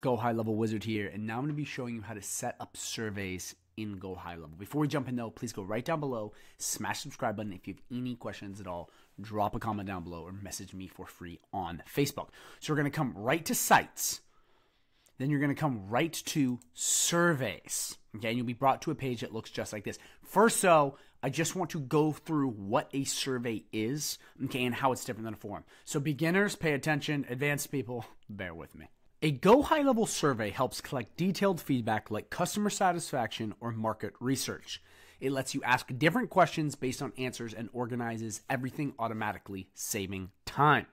Go High Level Wizard here, and now I'm going to be showing you how to set up surveys in Go High Level. Before we jump in though, please go right down below, smash the subscribe button. If you have any questions at all, drop a comment down below or message me for free on Facebook. So we're going to come right to sites. Then you're going to come right to surveys. Okay, and you'll be brought to a page that looks just like this. First, though, I just want to go through what a survey is, okay, and how it's different than a form. So, beginners, pay attention. Advanced people, bear with me. A Go High Level survey helps collect detailed feedback like customer satisfaction or market research. It lets you ask different questions based on answers and organizes everything automatically, saving time.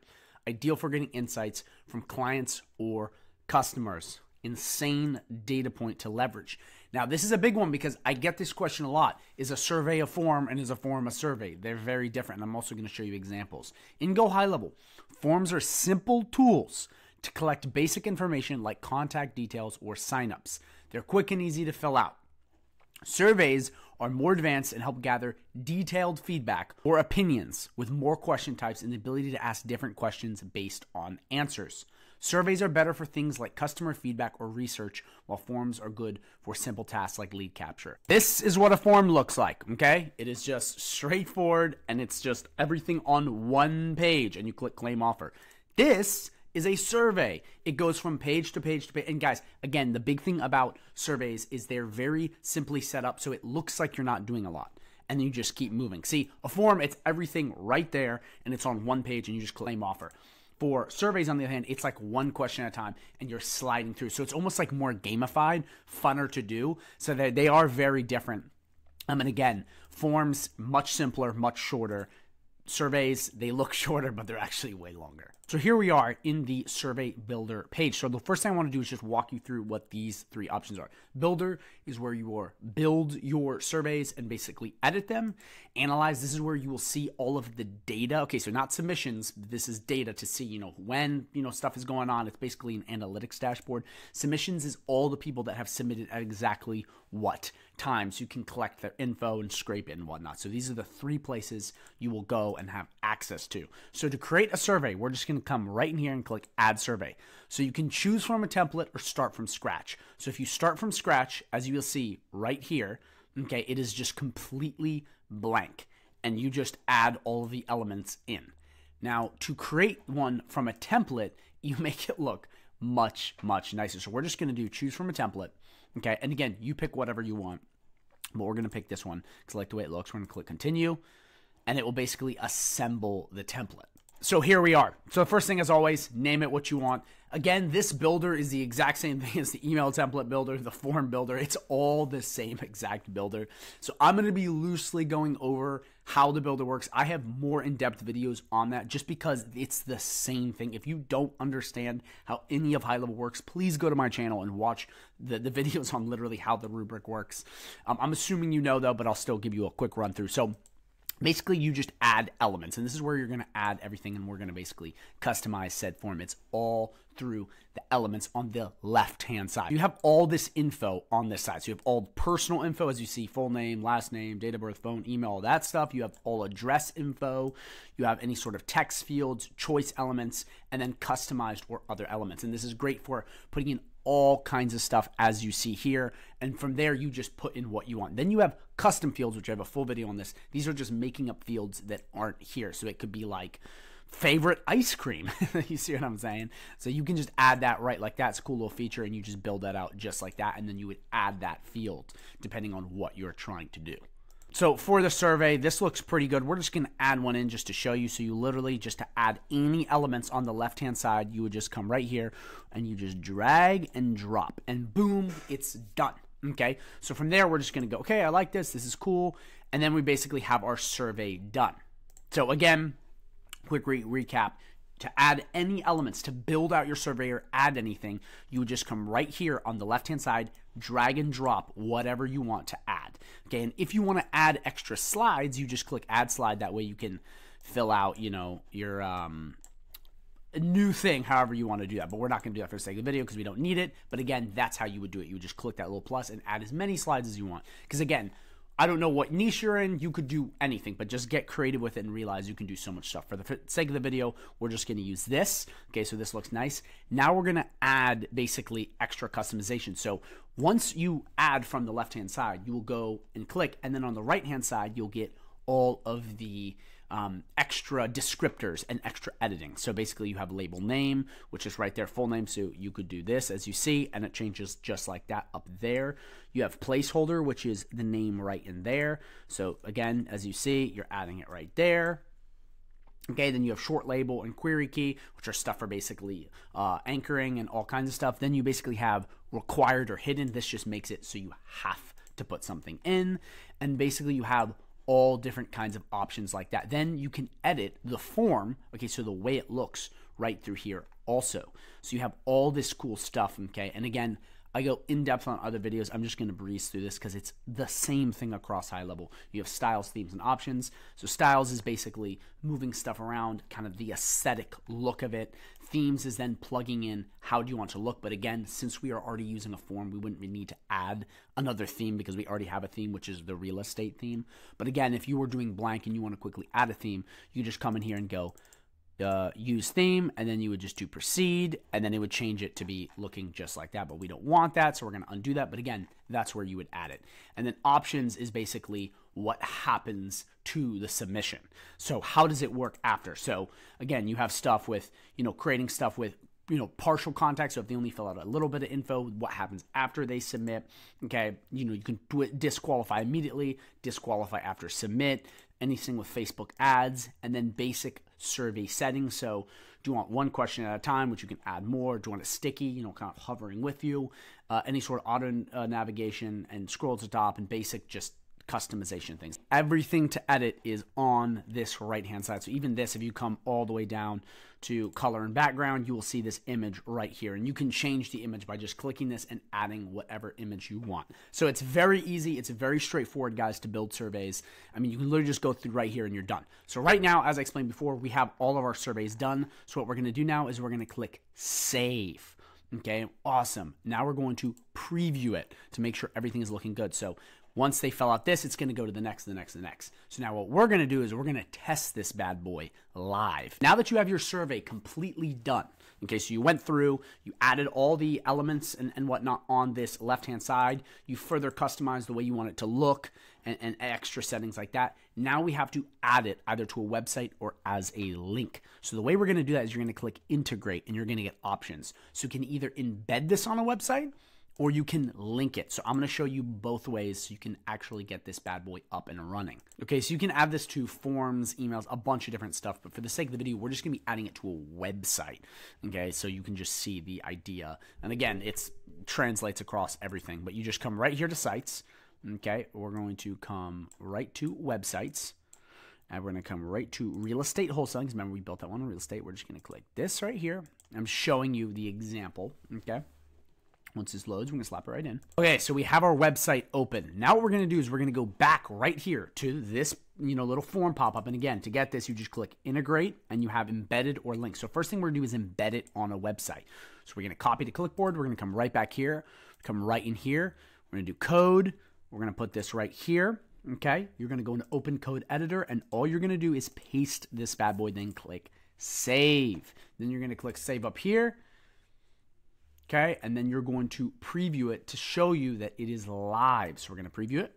Ideal for getting insights from clients or customers. Insane data point to leverage. Now, this is a big one because I get this question a lot. Is a survey a form and is a form a survey? They're very different. And I'm also going to show you examples. In Go High Level, forms are simple tools to collect basic information like contact details or signups. They're quick and easy to fill out. Surveys are more advanced and help gather detailed feedback or opinions with more question types and the ability to ask different questions based on answers. Surveys are better for things like customer feedback or research, while forms are good for simple tasks like lead capture. This is what a form looks like, okay? It is just straightforward and it's just everything on one page, and you click claim offer. This is a survey. It goes from page to page to page. And guys, again, the big thing about surveys is they're very simply set up so it looks like you're not doing a lot. And you just keep moving. See, a form, it's everything right there and it's on one page and you just claim offer. For surveys, on the other hand, it's like one question at a time and you're sliding through. So it's almost like more gamified, funner to do. So they are very different. Um, and again, forms much simpler, much shorter surveys, they look shorter, but they're actually way longer. So here we are in the survey builder page. So the first thing I want to do is just walk you through what these three options are. Builder is where you are build your surveys and basically edit them. Analyze, this is where you will see all of the data. Okay, so not submissions, this is data to see, you know, when, you know, stuff is going on. It's basically an analytics dashboard. Submissions is all the people that have submitted at exactly what time so you can collect their info and scrape it and whatnot. So these are the three places you will go and have access to. So to create a survey, we're just going to come right in here and click add survey. So you can choose from a template or start from scratch. So if you start from scratch, as you will see right here, okay, it is just completely blank and you just add all the elements in. Now, to create one from a template, you make it look much, much nicer. So we're just going to do choose from a template. Okay. And again, you pick whatever you want, but we're to pick this one because I like the way it looks. We're to click continue and it will basically assemble the template. So here we are. So the first thing, as always, name it what you want. Again, this builder is the exact same thing as the email template builder, the form builder. It's all the same exact builder. So I'm going to be loosely going over how the builder works. I have more in-depth videos on that just because it's the same thing. If you don't understand how any of high level works, please go to my channel and watch the, the videos on literally how the rubric works. Um, I'm assuming you know though, but I'll still give you a quick run through. So basically you just add elements and this is where you're going to add everything and we're going to basically customize said form it's all through the elements on the left hand side. You have all this info on this side. So you have all personal info as you see full name last name date of birth phone email all that stuff. You have all address info. You have any sort of text fields choice elements and then customized or other elements. And this is great for putting in all kinds of stuff as you see here. And from there, you just put in what you want. Then you have custom fields, which I have a full video on this. These are just making up fields that aren't here. So it could be like favorite ice cream. you see what I'm saying? So you can just add that right like that's a cool little feature and you just build that out just like that. And then you would add that field depending on what you're trying to do. So for the survey, this looks pretty good. We're just going to add one in just to show you. So you literally just to add any elements on the left-hand side, you would just come right here and you just drag and drop and boom, it's done. Okay. So from there, we're just going to go, okay, I like this. This is cool. And then we basically have our survey done. So again, quick re recap to add any elements to build out your survey or add anything, you would just come right here on the left hand side, drag and drop whatever you want to add. Okay, and if you want to add extra slides, you just click add slide. That way you can fill out, you know, your um, new thing, however you want to do that. But we're not going to do that for the sake of the video because we don't need it. But again, that's how you would do it. You would just click that little plus and add as many slides as you want. Because again, I don't know what niche you're in. You could do anything, but just get creative with it and realize you can do so much stuff. For the sake of the video, we're just going to use this. Okay, so this looks nice. Now we're going to add basically extra customization. So once you add from the left hand side, you will go and click, and then on the right hand side, you'll get all of the um, extra descriptors and extra editing. So basically, you have label name, which is right there, full name. So you could do this as you see, and it changes just like that up there. You have placeholder, which is the name right in there. So again, as you see, you're adding it right there. Okay, then you have short label and query key, which are stuff for basically uh, anchoring and all kinds of stuff. Then you basically have required or hidden. This just makes it so you have to put something in. And basically, you have all different kinds of options like that. Then you can edit the form, okay, so the way it looks right through here also. So you have all this cool stuff, okay? And again, I go in depth on other videos. I'm just going to breeze through this because it's the same thing across high level. You have styles, themes, and options. So styles is basically moving stuff around, kind of the aesthetic look of it. Themes is then plugging in how do you want to look. But again, since we are already using a form, we wouldn't need to add another theme because we already have a theme, which is the real estate theme. But again, if you were doing blank and you want to quickly add a theme, you just come in here and go uh, use theme, and then you would just do proceed, and then it would change it to be looking just like that. But we don't want that, so we're going to undo that. But again, that's where you would add it. And then options is basically what happens to the submission. So how does it work after? So again, you have stuff with, you know, creating stuff with you know partial contact so if they only fill out a little bit of info what happens after they submit okay you know you can do it disqualify immediately disqualify after submit anything with facebook ads and then basic survey settings. So do you want one question at a time which you can add more? Do you want it sticky you know kind of hovering with you? Uh, any sort of auto uh, navigation and scroll to top and basic just customization things. Everything to edit is on this right hand side. So even this, if you come all the way down to color and background, you will see this image right here. And you can change the image by just clicking this and adding whatever image you want. So it's very easy. It's very straightforward, guys, to build surveys. I mean, you can literally just go through right here and you're done. So right now, as I explained before, we have all of our surveys done. So what we're going to do now is we're going to click save. Okay, awesome. Now we're going to preview it to make sure everything is looking good. So once they fill out this, it's going to go to the next, the next, the next. So now what we're going to do is we're going to test this bad boy live. Now that you have your survey completely done, okay, so you went through, you added all the elements and, and whatnot on this left-hand side, you further customized the way you want it to look and, and extra settings like that. Now we have to add it either to a website or as a link. So the way we're going to do that is you're going to click integrate and you're going to get options. So you can either embed this on a website or you can link it. So I'm to show you both ways so you can actually get this bad boy up and running. Okay, so you can add this to forms, emails, a bunch of different stuff, but for the sake of the video, we're just to be adding it to a website. Okay, so you can just see the idea. And again, it translates across everything, but you just come right here to sites. Okay, we're going to come right to websites. And we're going to come right to real estate wholesaling. Remember, we built that one on real estate. We're just going to click this right here. I'm showing you the example. Okay. Once this loads, we're gonna slap it right in. Okay, so we have our website open. Now what we're gonna do is we're gonna go back right here to this you know little form pop up. And again, to get this, you just click integrate and you have embedded or link. So first thing we're gonna do is embed it on a website. So we're gonna copy the clipboard. We're gonna come right back here, come right in here. We're gonna do code. We're gonna put this right here. Okay, you're gonna go into open code editor and all you're gonna do is paste this bad boy, then click save. Then you're gonna click save up here Okay, and then you're going to preview it to show you that it is live. So we're going to preview it.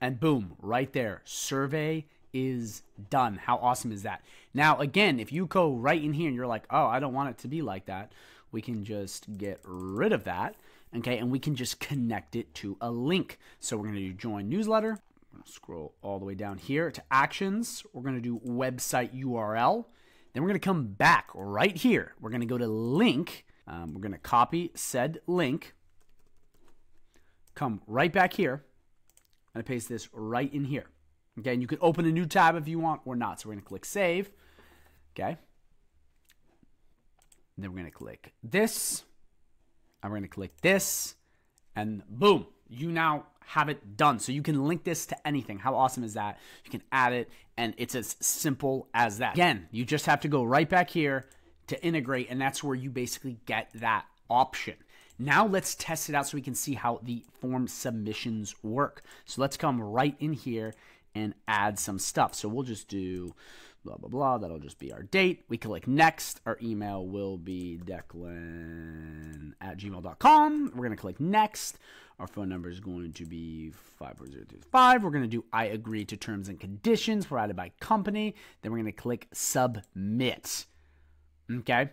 And boom, right there, survey is done. How awesome is that? Now, again, if you go right in here and you're like, oh, I don't want it to be like that, we can just get rid of that. Okay, and we can just connect it to a link. So we're going to do join newsletter. I'm gonna scroll all the way down here to actions. We're going to do website URL. Then we're going to come back right here. We're going to go to link. Um, we're going to copy said link. Come right back here. And paste this right in here. Okay, and you can open a new tab if you want or not. So we're going to click save. Okay. And then we're going to click this. And we're going to click this. And boom, you now have it done. So you can link this to anything. How awesome is that? You can add it, and it's as simple as that. Again, you just have to go right back here to integrate, and that's where you basically get that option. Now let's test it out so we can see how the form submissions work. So let's come right in here and add some stuff. So we'll just do blah, blah, blah. That'll just be our date. We click next. Our email will be declan at gmail.com. We're going to click next. Our phone number is going to be 54025. We're going to do I agree to terms and conditions provided by company. Then we're going to click submit. Okay.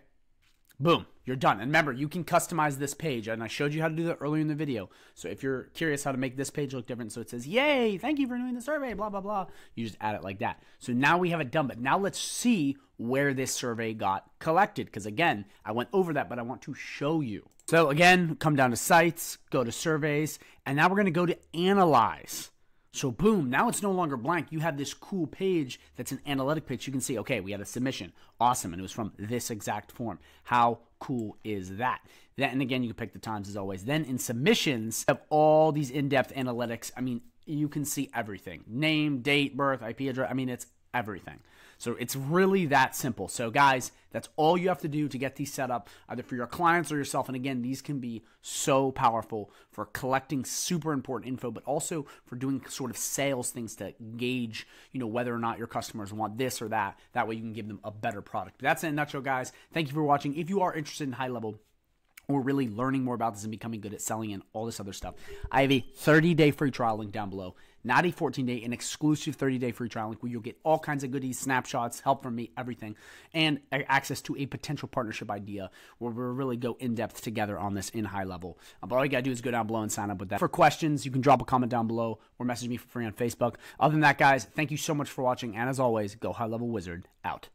Boom, you're done. And remember, you can customize this page, and I showed you how to do that earlier in the video. So if you're curious how to make this page look different, so it says, Yay, thank you for doing the survey, blah, blah, blah, you just add it like that. So now we have it done, but now let's see where this survey got collected. Because again, I went over that, but I want to show you. So again, come down to sites, go to surveys, and now we're going to go to analyze. So boom, now it's no longer blank. You have this cool page that's an analytic page. You can see, okay, we had a submission. Awesome. And it was from this exact form. How cool is that? Then and again, you can pick the times as always. Then in submissions, of all these in-depth analytics. I mean, you can see everything. Name, date, birth, IP address. I mean, it's everything. So it's really that simple. So, guys, that's all you have to do to get these set up, either for your clients or yourself. And again, these can be so powerful for collecting super important info, but also for doing sort of sales things to gauge, you know, whether or not your customers want this or that. That way you can give them a better product. But that's in a nutshell, guys. Thank you for watching. If you are interested in high level, or really learning more about this and becoming good at selling and all this other stuff, I have a 30 day free trial link down below not a 14 day, an exclusive 30 day free trial link where you'll get all kinds of goodies, snapshots, help from me, everything, and access to a potential partnership idea where we'll really go in depth together on this in high level. Uh, but all you gotta do is go down below and sign up with that. For questions, you can drop a comment down below or message me for free on Facebook. Other than that, guys, thank you so much for watching, and as always, go high level wizard out.